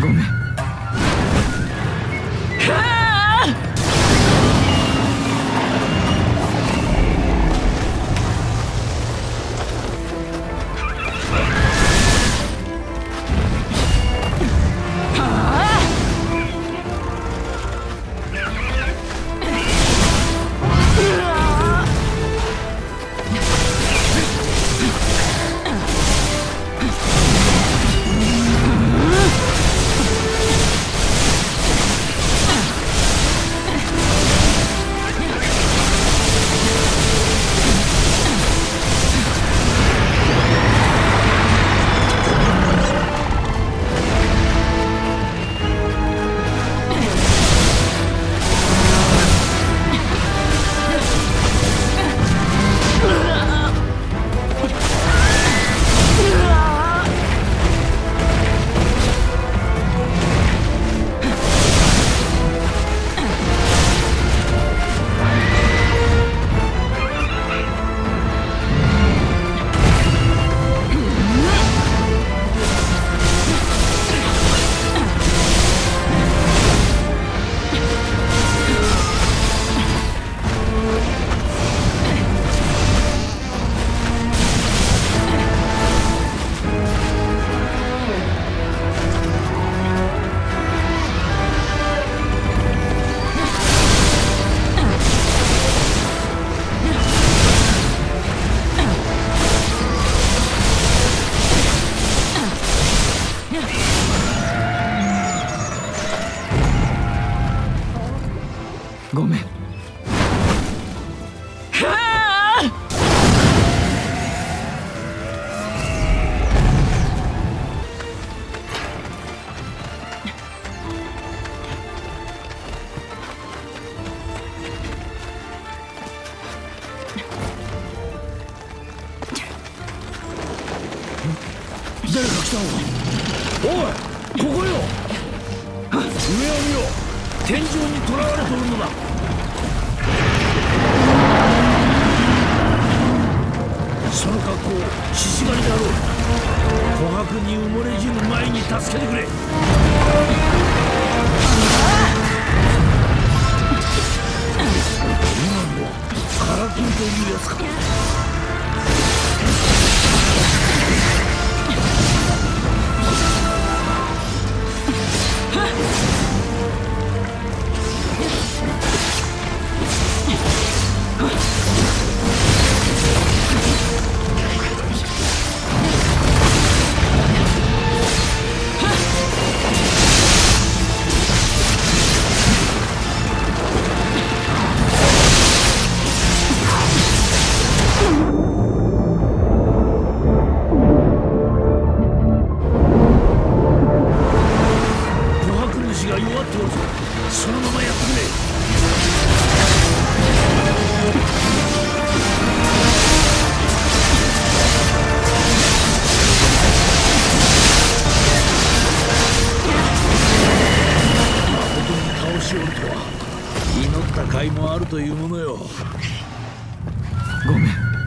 Gómez. ごめん。誰か来たの？かおいここよ。天井に囚われておるのだ。その格好獅子狩りであろう。琥珀に埋もれ死ぬ前に助けてくれ。った甲斐もあるというものよ。ごめん。